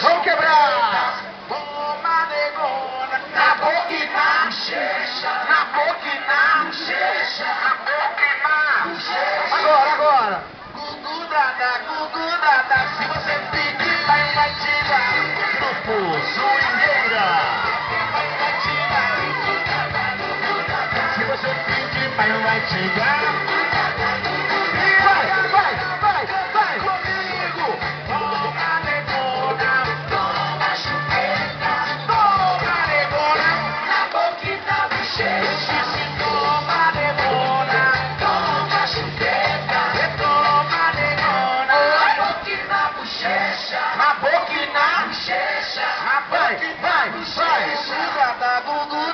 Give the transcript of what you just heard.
Vamos quebrar! Toma negona, na boca e na bochecha, na boca e na bochecha, na boca e na bochecha. Agora, agora! Gugu dada, gugu dada, se você pedir, vai, vai tirar. Grupo tirar. Se você pedir, vai, vai tirar. Vai, vai, vai, vai. Chega da Dudu